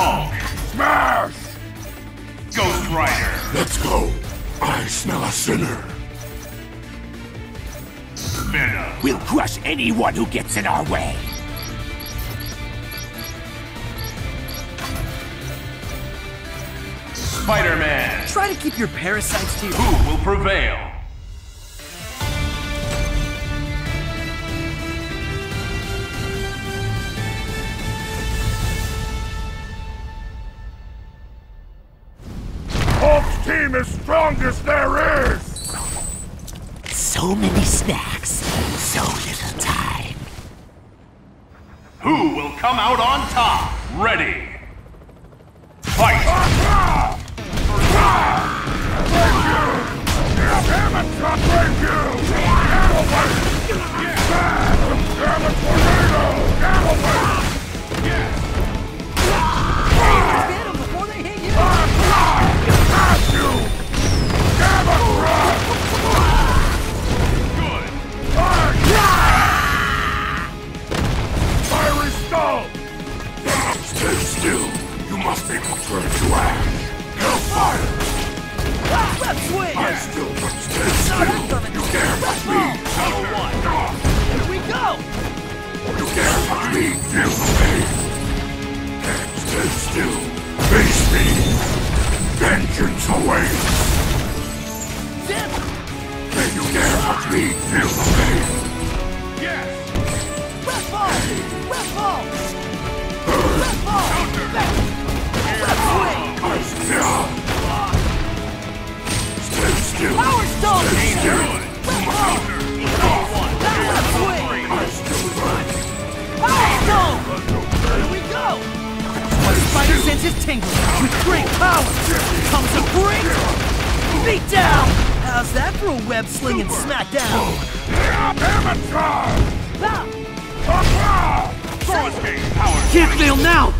Hulk. Smash! Ghost Rider. Let's go. I smell a sinner. Venom. We'll crush anyone who gets in our way. Spider-Man. Try to keep your parasites to your... Who will prevail? Team is strongest there is! So many snacks, so little time. Who will come out on top? Ready. Fight! Damn it, still! You must be preferred to ash! Hellfire! I still must stay still! You dare touch me! Here we go! You dare touch me! Feel the pain! Can't stay still! Face me! Vengeance awaits! Can you dare touch me? Feel the pain! Still run! Power stone! Here we go! My spider sense is tingling. With great power comes a great beat down! How's that for a web sling and smackdown? Amateur! Throw escape. Power. Can't fail now!